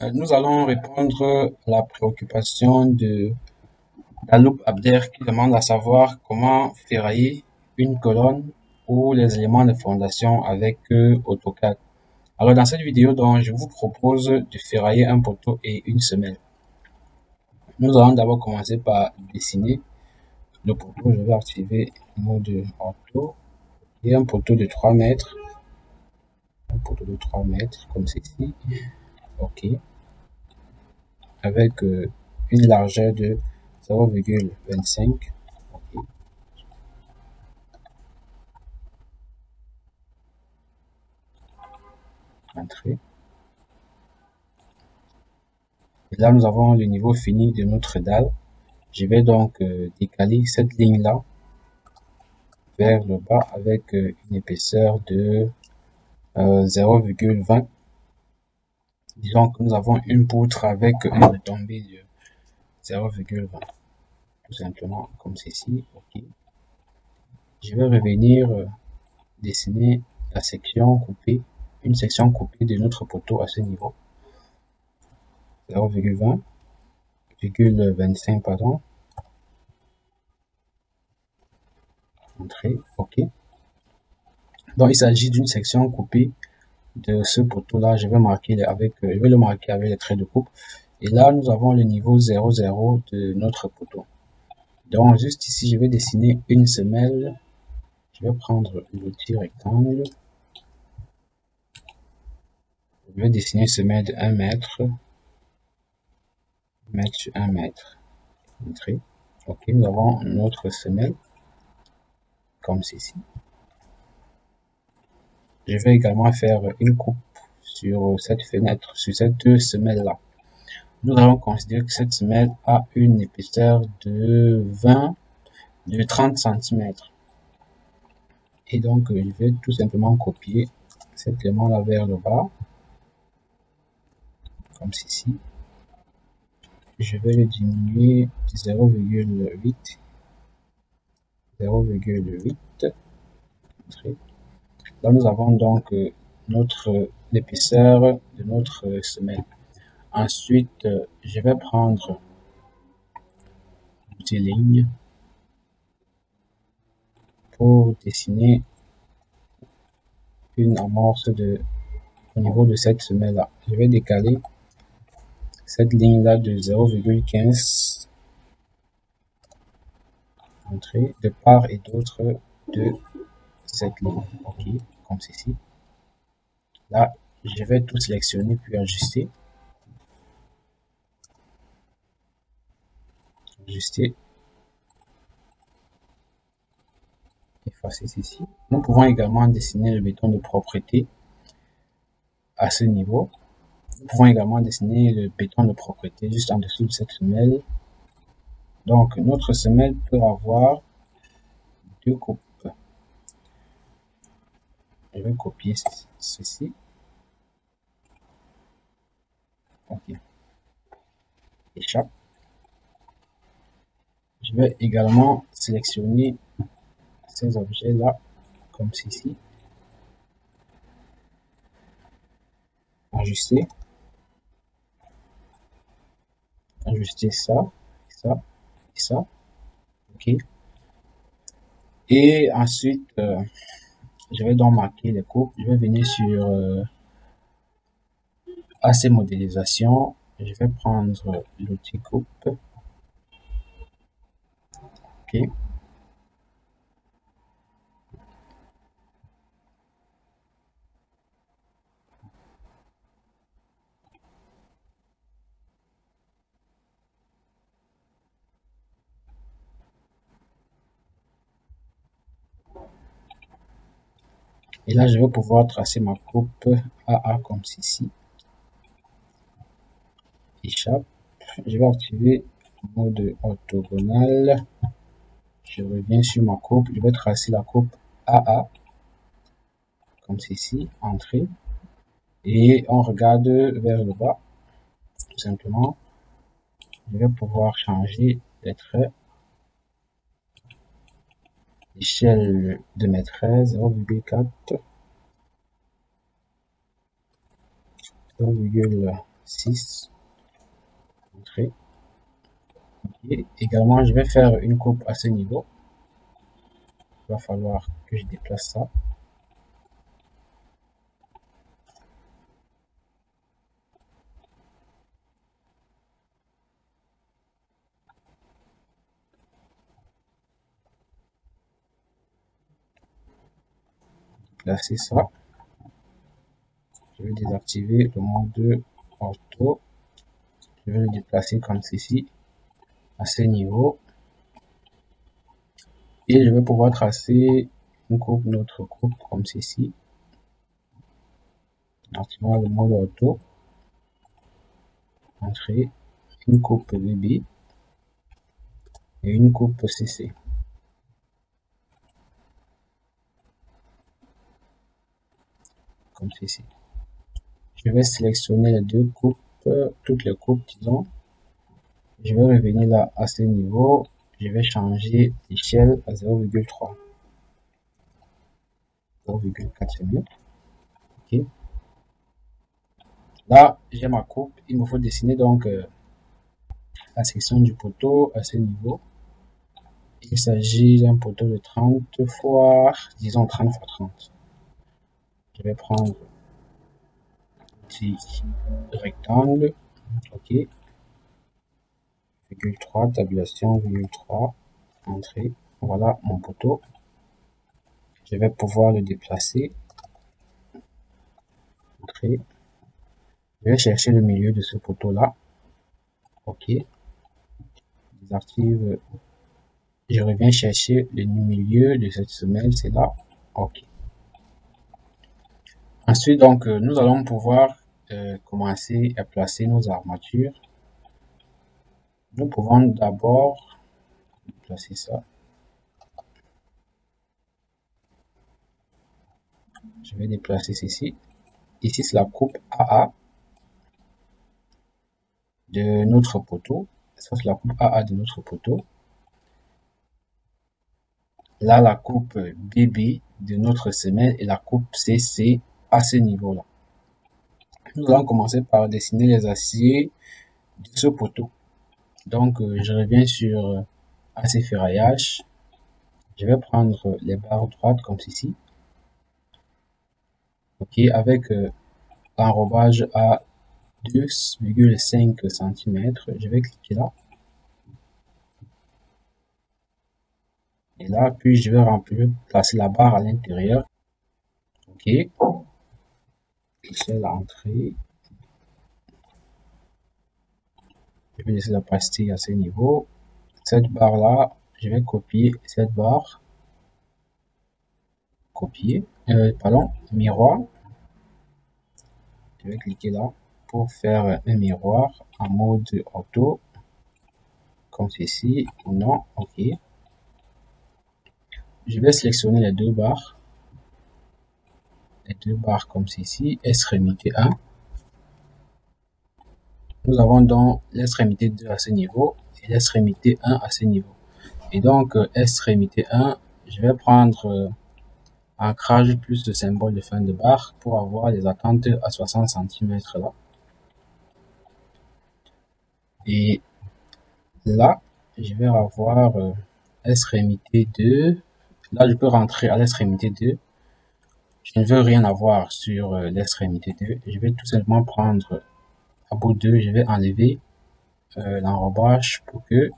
Euh, nous allons répondre à la préoccupation de Daloup Abder qui demande à savoir comment ferrailler une colonne ou les éléments de fondation avec euh, AutoCAD. Alors dans cette vidéo, je vous propose de ferrailler un poteau et une semelle. Nous allons d'abord commencer par dessiner le poteau. Je vais activer le mode auto et un poteau de 3 mètres. Un poteau de 3 mètres comme ceci. OK. Avec euh, une largeur de 0,25. OK. Entrée. Et là, nous avons le niveau fini de notre dalle. Je vais donc euh, décaler cette ligne-là vers le bas avec euh, une épaisseur de 0,20 disons que nous avons une poutre avec une retombée de 0,20 tout simplement comme ceci ok. Je vais revenir euh, dessiner la section coupée une section coupée de notre poteau à ce niveau. 0,20 25 pardon. Entrée ok. Donc il s'agit d'une section coupée de ce poteau là je vais marquer avec euh, je vais le marquer avec les traits de coupe. Et là nous avons le niveau 00 de notre poteau. Donc juste ici je vais dessiner une semelle. Je vais prendre l'outil rectangle. Je vais dessiner une semelle de 1 mètre. Mètre sur 1 mètre. Ok nous avons notre semelle. Comme ceci je vais également faire une coupe sur cette fenêtre, sur cette semelle là. Nous allons considérer que cette semelle a une épaisseur de 20, de 30 cm. Et donc, je vais tout simplement copier cet élément là vers le bas, comme ceci. Je vais le diminuer de 0,8, 0,8, Là, nous avons donc euh, notre l'épaisseur de notre semelle. Ensuite, euh, je vais prendre une ligne pour dessiner une amorce de au niveau de cette semelle là. Je vais décaler cette ligne là de 0,15 entrée de part et d'autre de cette ligne. OK, comme ceci. Là, je vais tout sélectionner puis ajuster. Ajuster. Effacer ceci. Nous pouvons également dessiner le béton de propreté à ce niveau. Nous pouvons également dessiner le béton de propreté juste en dessous de cette semelle. Donc, notre semelle peut avoir deux coupes je vais copier ceci. Ok. Échappe. Je vais également sélectionner ces objets-là, comme ceci. Ajuster. Ajuster ça, ça, ça. Ok. Et ensuite, euh, je vais donc marquer les coupes. Je vais venir sur euh, AC modélisation. Je vais prendre l'outil coupe. Et là, je vais pouvoir tracer ma coupe AA comme ceci. Échappe. Je vais activer le mode orthogonal. Je reviens sur ma coupe. Je vais tracer la coupe AA comme ceci. Entrée. Et on regarde vers le bas. Tout simplement. Je vais pouvoir changer les traits échelle de maîtresse 0,4 0,5 6. Entrée. Également, je vais faire une coupe à ce niveau. Il va falloir que je déplace ça. Placer ça. Je vais désactiver le mode ortho. Je vais le déplacer comme ceci à ce niveau. Et je vais pouvoir tracer une coupe, notre coupe comme ceci. Activant le mode auto. Entrée, une coupe BB et une coupe CC. Comme ceci. Je vais sélectionner les deux coupes, toutes les coupes, disons. Je vais revenir là à ce niveau. Je vais changer l'échelle à 0,3. 0,4 mieux. Ok. Là, j'ai ma coupe. Il me faut dessiner donc euh, la section du poteau à ce niveau. Il s'agit d'un poteau de 30 fois, disons 30 fois 30. Je vais prendre petit rectangle. OK. 3, tabulation, 3, entrée. Voilà mon poteau. Je vais pouvoir le déplacer. Entrée. Je vais chercher le milieu de ce poteau-là. OK. Désactive. Je reviens chercher le milieu de cette semelle, c'est là. OK. Ensuite, donc, euh, nous allons pouvoir euh, commencer à placer nos armatures. Nous pouvons d'abord placer ça. Je vais déplacer ceci. Ici, c'est la coupe AA de notre poteau. Ça, c'est la coupe AA de notre poteau. Là, la coupe BB de notre semelle et la coupe CC à ce niveau-là. Nous allons commencer par dessiner les aciers de ce poteau. Donc, euh, je reviens sur euh, AC ferraillage. Je vais prendre les barres droites comme ceci. Ok, avec euh, l'enrobage à 2,5 cm, je vais cliquer là. Et là, puis je vais remplir, placer la barre à l'intérieur. Ok. Échelle entrée. Je vais laisser la pastille à ce niveau. Cette barre là, je vais copier cette barre. Copier. Euh, pardon, miroir. Je vais cliquer là pour faire un miroir en mode auto. Comme ceci. Non, ok. Je vais sélectionner les deux barres. Les deux barres comme ceci. Extrémité 1. Nous avons donc l'extrémité 2 à ce niveau et l'extrémité 1 à ce niveau. Et donc, euh, extrémité 1, je vais prendre euh, ancrage plus de symbole de fin de barre pour avoir les attentes à 60 cm là. Et là, je vais avoir euh, extrémité 2. Là, je peux rentrer à l'extrémité 2. Je ne veux rien avoir sur l'extrémité 2. Je vais tout simplement prendre à bout 2, je vais enlever euh, l'enrobage pour que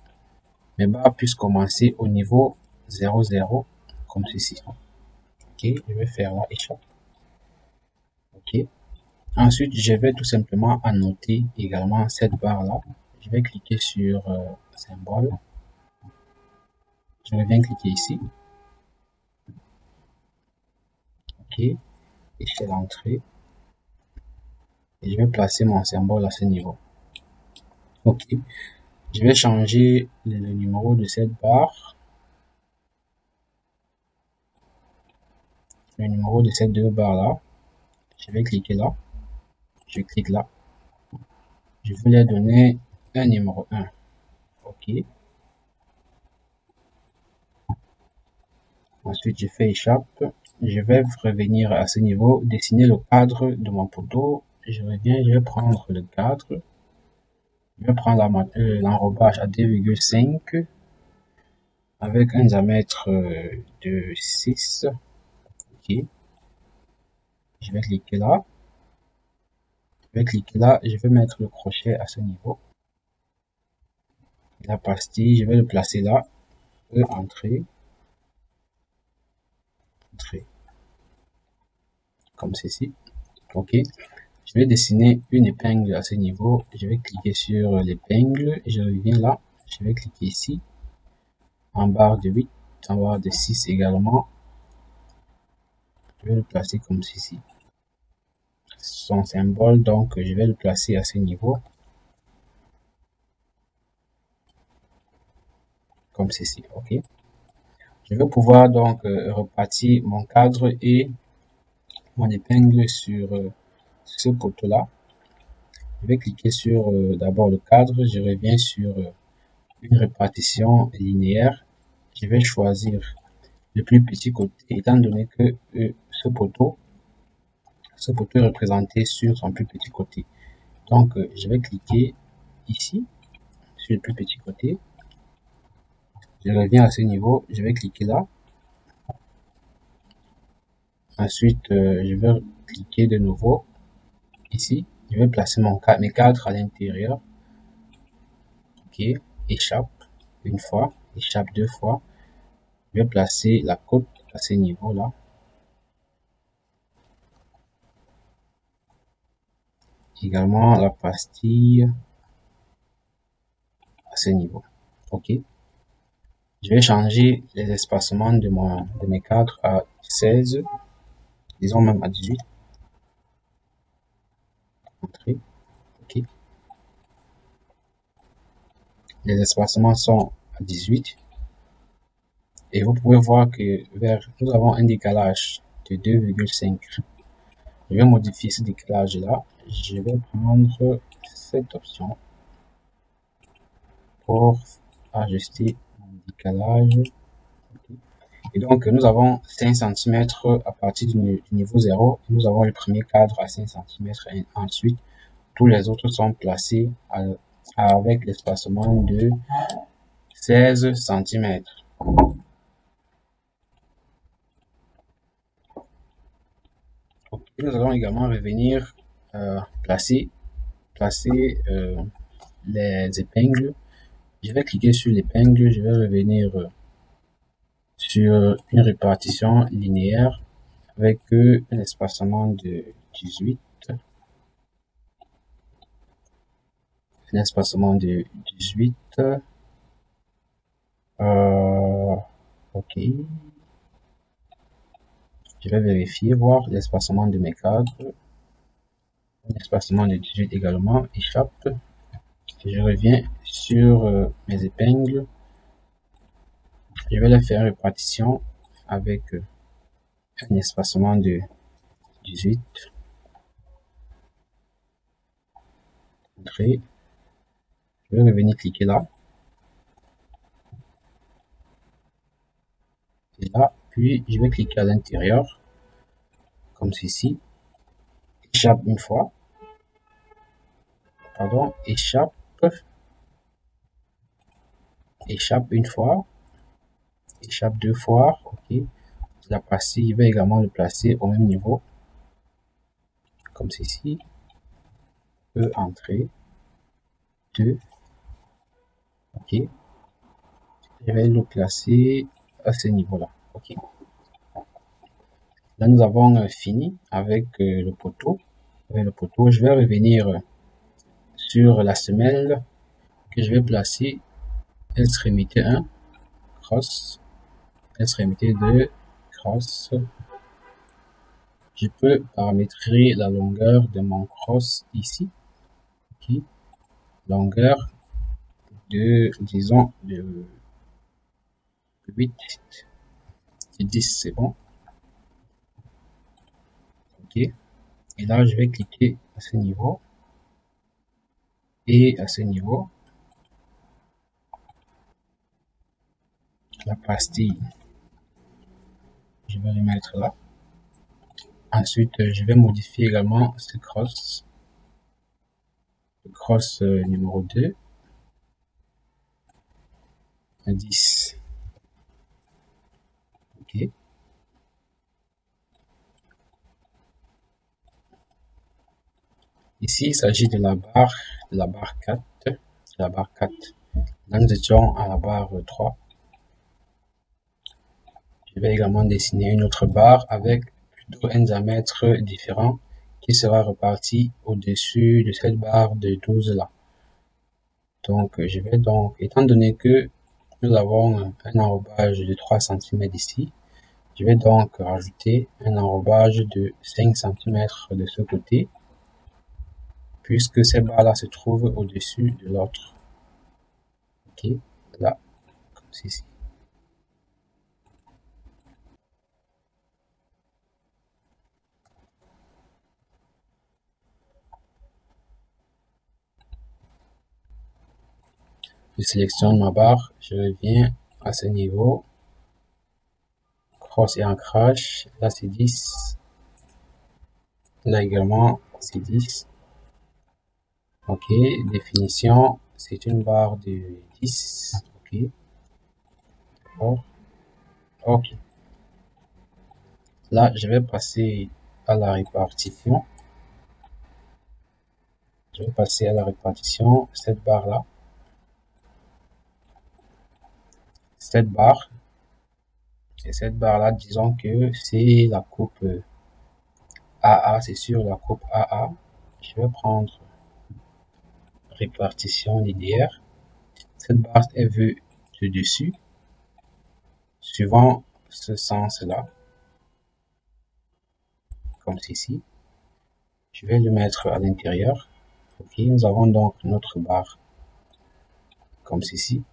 mes barres puissent commencer au niveau 0, 0, comme ceci. Ok, je vais faire la échappe. Ok. Ensuite, je vais tout simplement annoter également cette barre là. Je vais cliquer sur euh, symbole. Je vais bien cliquer ici. Ok. Échelle entrée et je vais placer mon symbole à ce niveau. Ok. Je vais changer le, numéro de cette barre. Le numéro de ces deux barres là. Je vais cliquer là. Je clique là. Je leur donner un numéro 1. Ok. Ensuite, je fais échappe. Je vais revenir à ce niveau, dessiner le cadre de mon poteau je reviens, je vais prendre le cadre. Je vais prendre euh, l'enrobage à 2,5 avec un diamètre euh, de 6. Ok. Je vais cliquer là. Je vais cliquer là je vais mettre le crochet à ce niveau. La pastille, je vais le placer là. Et entrer. Comme ceci. Ok. Je vais dessiner une épingle à ce niveau. Je vais cliquer sur l'épingle. Je reviens là. Je vais cliquer ici. En barre de 8. En barre de 6 également. Je vais le placer comme ceci son symbole, donc je vais le placer à ce niveau. Comme ceci, ok. Je vais pouvoir donc repartir mon cadre et mon épingle sur euh, ce poteau-là. Je vais cliquer sur euh, d'abord le cadre, je reviens sur une répartition linéaire. Je vais choisir le plus petit côté, étant donné que ce poteau ce poteau est représenté sur son plus petit côté. Donc, euh, je vais cliquer ici, sur le plus petit côté. Je reviens à ce niveau, je vais cliquer là. Ensuite, euh, je vais cliquer de nouveau ici. Je vais placer mon, mes cadres à l'intérieur. Ok, échappe une fois, échappe deux fois. Je vais placer la côte à ce niveau là. également la pastille à ce niveau. OK. Je vais changer les espacements de, mon, de mes cadres à 16, disons même à 18. Entrée. OK. Les espacements sont à 18. Et vous pouvez voir que vers, nous avons un décalage de 2,5. Je vais modifier ce décalage là je vais prendre cette option pour ajuster mon décalage. Et donc, nous avons 5 cm à partir du, niveau 0. nous avons le premier cadre à 5 cm et ensuite, tous les autres sont placés avec l'espacement de 16 cm. nous allons également revenir euh, placer, placer euh, les épingles. Je vais cliquer sur l'épingle, je vais revenir euh, sur une répartition linéaire avec un espacement de 18. Un espacement de 18. Euh, ok. Je vais vérifier, voir l'espacement de mes cadres espacement de 18 également échappe. je reviens sur euh, mes épingles. Je vais les faire répartition avec euh, un espacement de 18. Je vais revenir cliquer là. Et là, puis je vais cliquer à l'intérieur, comme ceci échappe une fois. Pardon, échappe. Échappe une fois. Échappe deux fois. Ok. La passer, je vais également le placer au même niveau. Comme ceci. E entrer. 2. Ok. Je vais le placer à ce niveau-là. Ok. Là, nous avons euh, fini avec euh, le poteau. le poteau, je vais revenir sur la semelle que je vais placer extrémité 1, cross, extrémité 2, cross. Je peux paramétrer la longueur de mon cross ici. Longueur de, disons, de 8, 10, c'est bon. Et là, je vais cliquer à ce niveau. Et à ce niveau, la pastille, je vais le mettre là. Ensuite, je vais modifier également ce cross. cross euh, numéro 2 à 10. OK. Ici, il s'agit de la barre, de la barre 4, la barre 4. Là, nous étions à la barre 3. Je vais également dessiner une autre barre avec plutôt un diamètre différent qui sera reparti au-dessus de cette barre de 12 là. Donc, je vais donc, étant donné que nous avons un enrobage de 3 cm ici, je vais donc rajouter un enrobage de 5 cm de ce côté, puisque ces barres-là se trouvent au-dessus de l'autre. Ok, là, comme ceci. Je sélectionne ma barre, je reviens à ce niveau, cross et ancrage, là c'est 10, là également c'est 10. Ok, définition, c'est une barre de 10, ok, ok. Là, je vais passer à la répartition. Je vais passer à la répartition, cette barre là. Cette barre. Et cette barre-là, disons que c'est la coupe AA, c'est sur la coupe AA. Je vais prendre répartition linéaire. Cette barre est vue de dessus, suivant ce sens-là, comme ceci. Je vais le mettre à l'intérieur. Ok, nous avons donc notre barre comme ceci.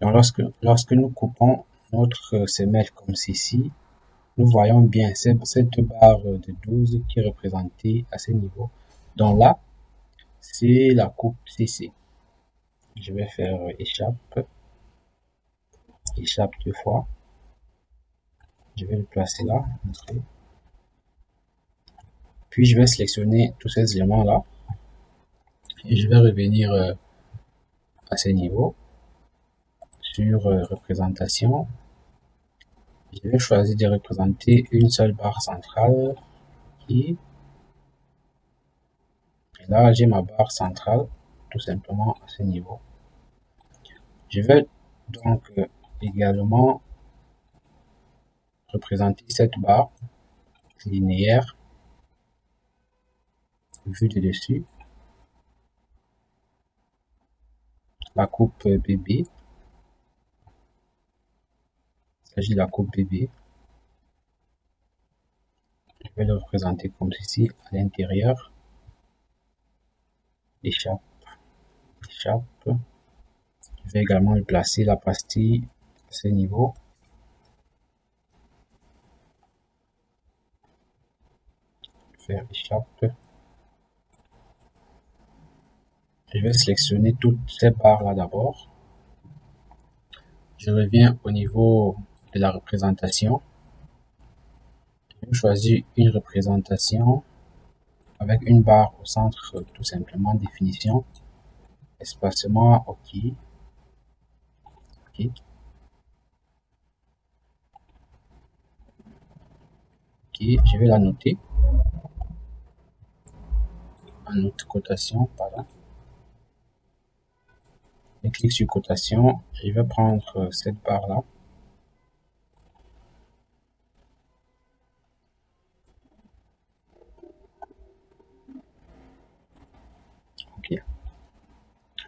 Lorsque, lorsque nous coupons notre semelle comme ceci, nous voyons bien cette, barre de 12 qui est représentée à ce niveau. Donc là, c'est la coupe CC. Je vais faire échappe, échappe deux fois. Je vais le placer là, Puis je vais sélectionner tous ces éléments là. Et je vais revenir euh, à ce niveau euh, représentation, je vais choisir de représenter une seule barre centrale et là j'ai ma barre centrale tout simplement à ce niveau. Je vais donc euh, également représenter cette barre linéaire vue de dessus. La coupe BB s'agit la coupe bébé. Je vais le représenter comme ceci à l'intérieur. Échappe, échappe. Je vais également le placer la pastille à ce niveau. Faire échappe. Je vais sélectionner toutes ces barres là d'abord. Je reviens au niveau la représentation. Je choisis une représentation avec une barre au centre, tout simplement définition, espacement, OK. OK. OK, je vais la noter. En note cotation, pardon. Je clique sur cotation, je vais prendre cette barre là.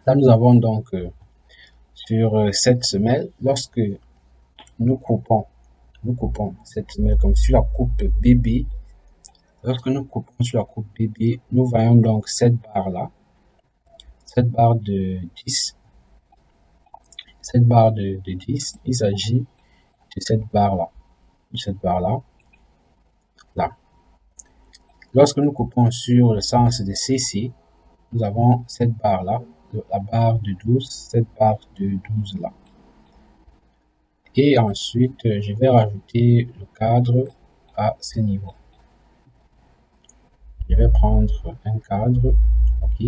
Là, nous avons donc euh, sur euh, cette semelle, lorsque nous coupons, nous coupons cette semelle comme sur la coupe bébé, lorsque nous coupons sur la coupe bébé, nous voyons donc cette barre là, cette barre de 10, cette barre de, de 10, il s'agit de cette barre là, de cette barre là. Lorsque nous coupons sur le sens de CC, nous avons cette barre de la barre de 12, cette barre de 12 là. Et ensuite, euh, je vais rajouter le cadre à ce niveau. Je vais prendre un cadre, ok.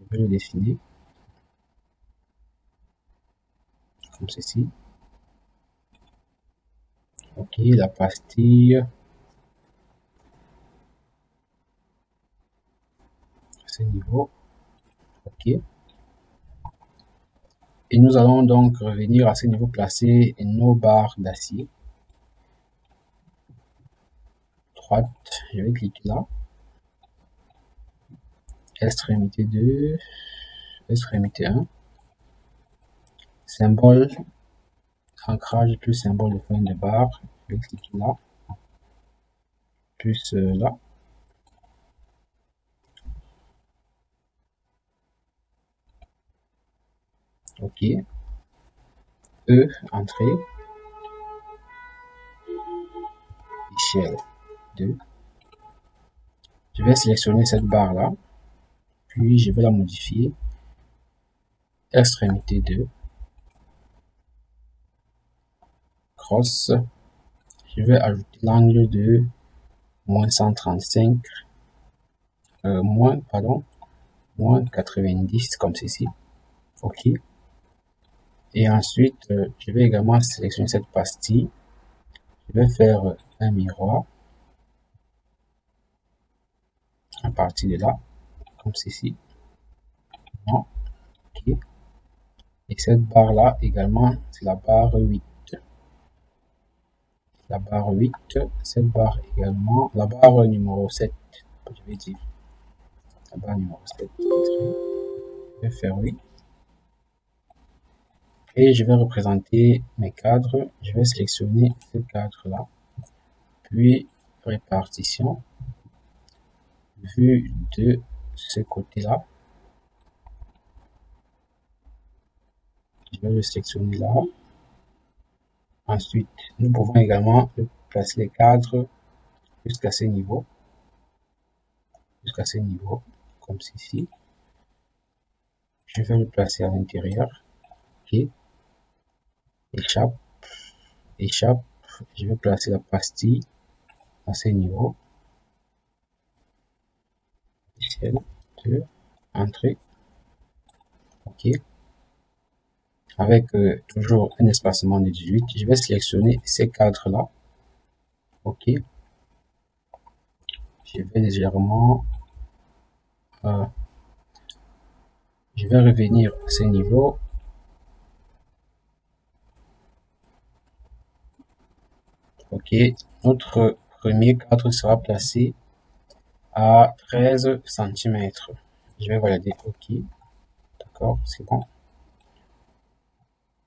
Je vais le dessiner comme ceci. Ok, la pastille Niveau. Ok. Et nous allons donc revenir à ce niveau placer nos barres d'acier. Droite, je vais cliquer là. Extrémité 2, extrémité 1. Symbole, ancrage plus symbole de fin de barre. Je vais cliquer là. Plus euh, là. OK. E, entrée. Échelle 2. Je vais sélectionner cette barre là. Puis je vais la modifier. Extrémité 2. Cross. Je vais ajouter l'angle de moins 135. Euh, moins, pardon. Moins 90 comme ceci. OK. Et ensuite, euh, je vais également sélectionner cette pastille. Je vais faire un miroir à partir de là, comme ceci. Non. Et cette barre là également, c'est la barre 8. La barre 8, cette barre également, la barre numéro 7, je vais dire. La barre numéro 7. Je vais faire 8 et je vais représenter mes cadres. Je vais sélectionner ce cadre là, puis répartition, vue de ce côté-là. Je vais le sélectionner là. Ensuite, nous pouvons également placer les cadres jusqu'à ce niveau, jusqu'à ce niveau, comme ceci. Je vais le placer à l'intérieur. OK échappe, échappe, je vais placer la pastille à ce niveau. Échelle, 2, entrée. OK. Avec euh, toujours un espacement de 18, je vais sélectionner ces cadres-là. OK. Je vais légèrement... Euh, je vais revenir à ce niveau Ok, notre premier cadre sera placé à 13 cm. Je vais valider OK. D'accord, c'est bon.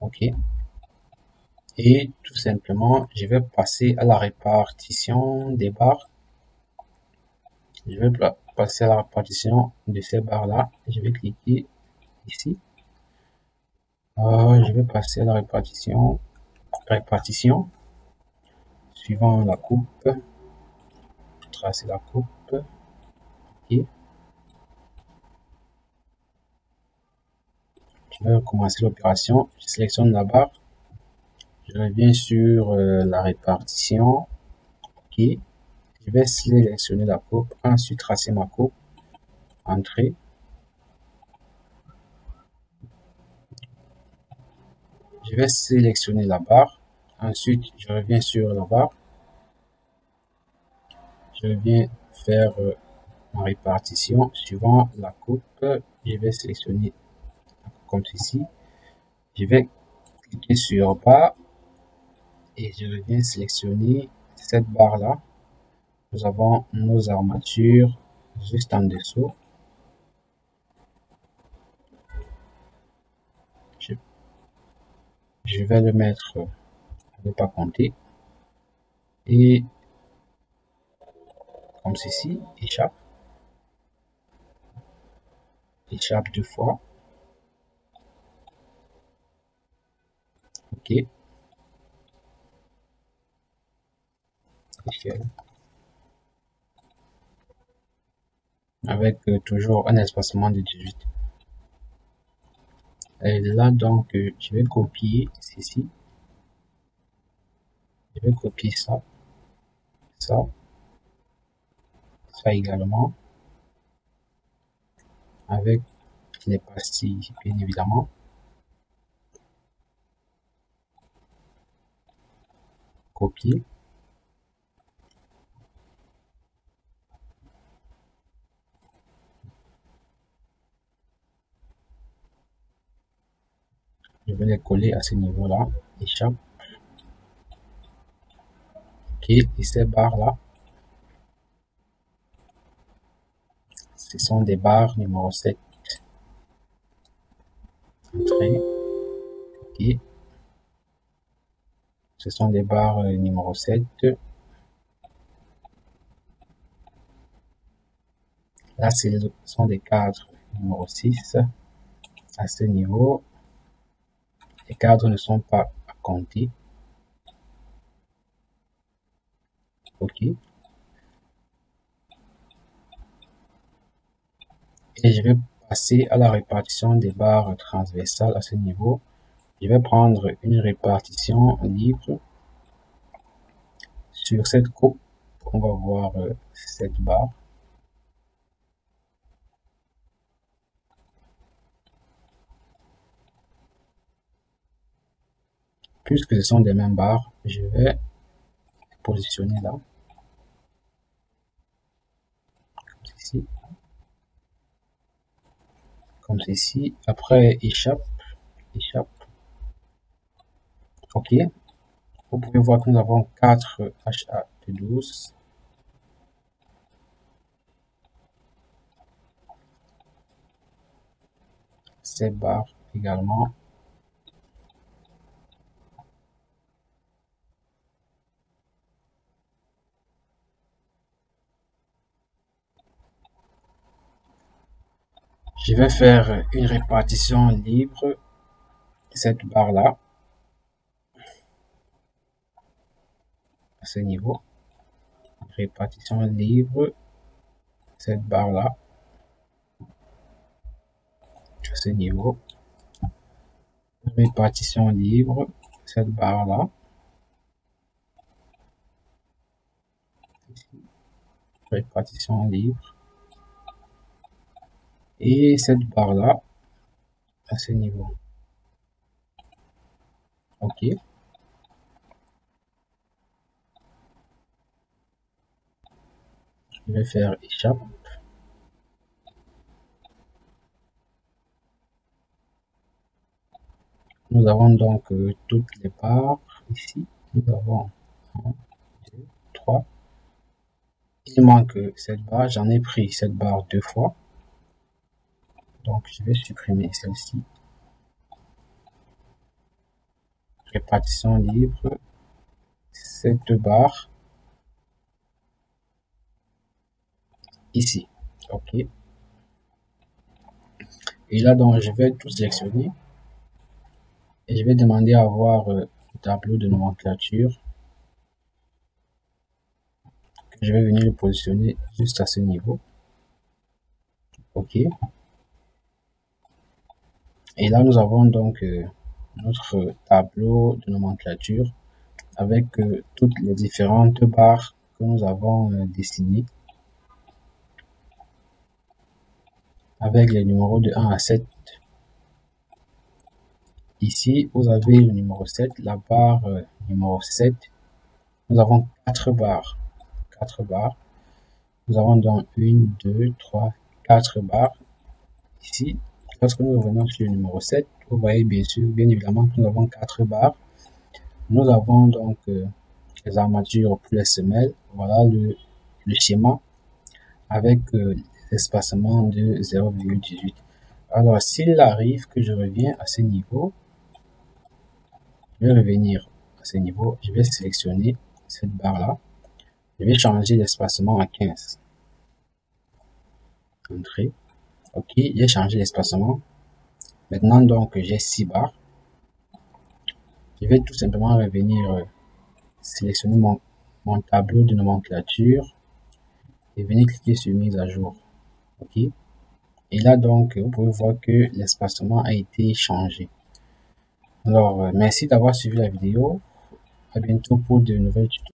OK. Et tout simplement, je vais passer à la répartition des barres. Je vais passer à la répartition de ces barres-là. Je vais cliquer ici. Euh, je vais passer à la répartition. Répartition suivant la coupe, tracer la coupe. Je vais recommencer l'opération. Je sélectionne la barre. Je reviens sur euh, la répartition. Je vais sélectionner la coupe. Ensuite, tracer ma coupe. Entrée. Je vais sélectionner la barre. Ensuite, je reviens sur la barre. Je viens faire euh, ma répartition suivant la coupe. Je vais sélectionner comme ceci. Je vais cliquer sur bas et je reviens sélectionner cette barre là. Nous avons nos armatures juste en dessous. je vais le mettre pas compter. Et comme ceci, échappe. Échappe deux fois. OK. Avec euh, toujours un espacement de 18. Et là, donc, euh, je vais copier ceci je vais copier ça, ça, ça également, avec les pastilles, bien évidemment. Copier. Je vais les coller à ce niveau-là. Échappe. Et ces barres-là, ce sont des barres numéro 7. Entrée. Ok. Ce sont des barres euh, numéro 7. Là, ce sont des cadres numéro 6. À ce niveau, les cadres ne sont pas à compter. Et je vais passer à la répartition des barres transversales à ce niveau. Je vais prendre une répartition libre sur cette coupe. On va voir euh, cette barre. Puisque ce sont des mêmes barres, je vais positionner là. Comme Comme ceci. Après, échappe. Échappe. OK. Vous pouvez voir que nous avons 4 HA de 12. Ces barres également. Je vais faire une répartition libre cette barre-là. À ce niveau. Répartition libre cette barre-là. À ce niveau. Répartition libre cette barre-là. Répartition libre et cette barre là à ce niveau. Ok. Je vais faire échappe nous avons donc euh, toutes les barres ici. Nous avons 1 2 3 il manque cette barre. J'en ai pris cette barre deux fois donc, je vais supprimer celle-ci. Répartition libre. Cette barre. Ici. OK. Et là, donc, je vais tout sélectionner. Et je vais demander à avoir euh, un tableau de nomenclature. je vais venir le positionner juste à ce niveau. OK. Et là, nous avons donc euh, notre tableau de nomenclature avec euh, toutes les différentes barres que nous avons euh, dessinées avec les numéros de 1 à 7. Ici, vous avez le numéro 7, la barre numéro 7. Nous avons 4 barres. 4 barres. Nous avons donc 1, 2, 3, 4 barres. Ici, Lorsque nous revenons sur le numéro 7, vous voyez bien sûr, bien évidemment, que nous avons quatre barres. Nous avons donc euh, les armatures pour les semelles. Voilà le, schéma avec euh, l'espacement de 0,18. Alors, s'il arrive que je reviens à ce niveau, je vais revenir à ce niveau, je vais sélectionner cette barre-là. Je vais changer l'espacement à 15. Entrée. Ok, j'ai changé l'espacement. Maintenant, donc, j'ai 6 barres. Je vais tout simplement revenir euh, sélectionner mon, mon tableau de nomenclature et venir cliquer sur mise à jour. Ok. Et là, donc, vous pouvez voir que l'espacement a été changé. Alors, euh, merci d'avoir suivi la vidéo. À bientôt pour de nouvelles tutos.